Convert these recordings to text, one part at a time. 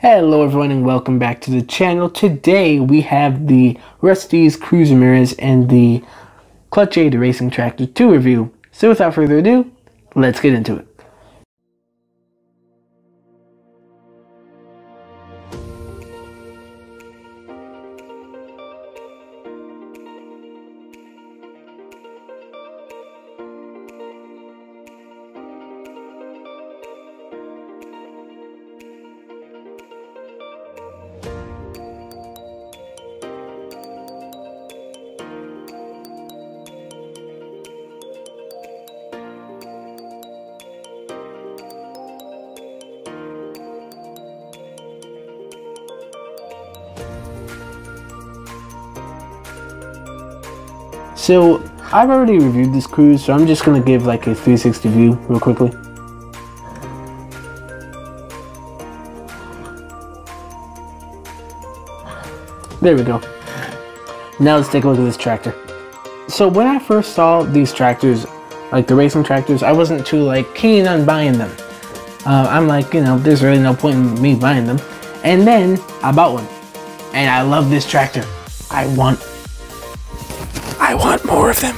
Hello everyone and welcome back to the channel. Today we have the Rust-eze Cruz Ramirez and the Clutch Aid Racing Tractor 2 review. So without further ado, let's get into it. So I've already reviewed this Cruz, so I'm just gonna give like a 360 view real quickly. There we go. Now let's take a look at this tractor. So when I first saw these tractors, like the racing tractors, I wasn't too like keen on buying them. Uh, I'm like, you know, there's really no point in me buying them. And then I bought one. And I love this tractor. I want I want more of them.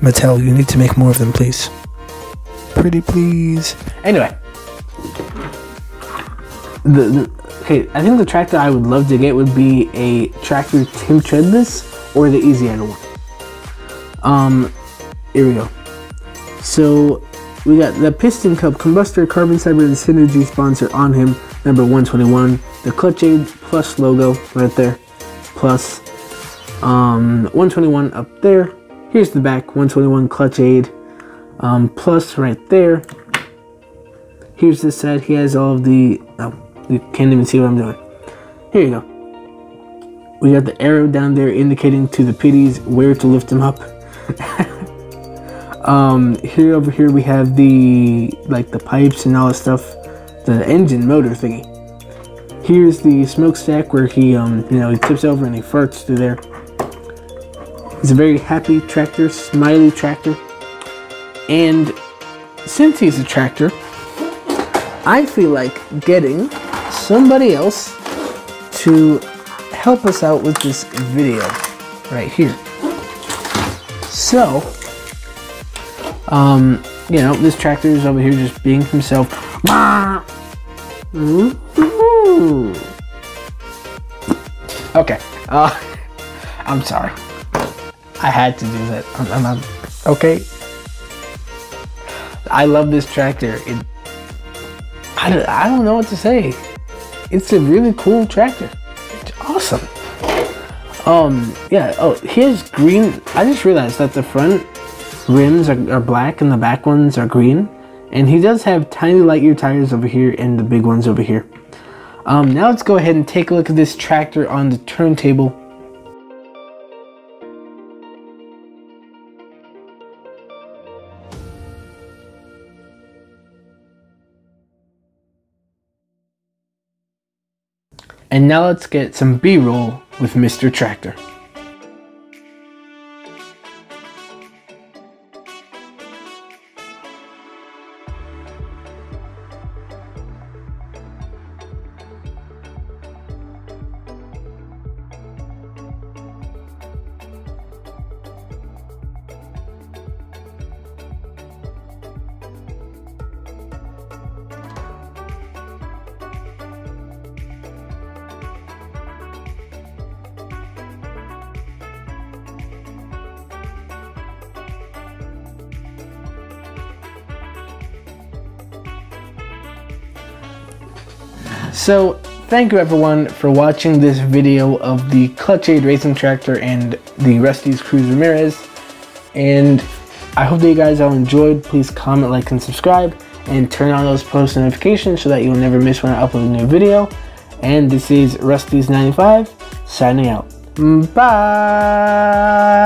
Mattel, you need to make more of them, please. Pretty please. Anyway. The, the, okay, I think the tractor I would love to get would be a tractor Tim Treadless or the Easy-Rider one. Um, here we go. So we got the Piston Cup Combustor Carbon Fiber and Synergy sponsor on him, number 121. The Clutch Aid Plus logo right there. Plus um, 121 up there. Here's the back 121 clutch aid. Um, plus right there. Here's the set. He has all of the. Oh, you can't even see what I'm doing. Here you go. We got the arrow down there indicating to the pitties where to lift them up. um, here over here we have the like the pipes and all the stuff, the engine motor thingy. Here's the smokestack where he um you know he tips over and he farts through there. He's a very happy tractor, smiley tractor. And since he's a tractor, I feel like getting somebody else to help us out with this video right here. So, um, you know, this tractor is over here just being himself. Okay, uh, I'm sorry. I had to do that. I'm, I'm, okay. I love this tractor. It, I, don't, I don't know what to say. It's a really cool tractor. It's awesome. Um, yeah, oh, here's green. I just realized that the front rims are, are black and the back ones are green. And he does have tiny Lightyear tires over here and the big ones over here. Um, now let's go ahead and take a look at this tractor on the turntable And now let's get some B-roll with Mr. Tractor. So thank you everyone for watching this video of the Clutch Aid Racing Tractor and the Rust-eze Cruz Ramirez. And I hope that you guys all enjoyed. Please comment, like, and subscribe. And turn on those post notifications so that you'll never miss when I upload a new video. And this is Rust-eze95 signing out. Bye!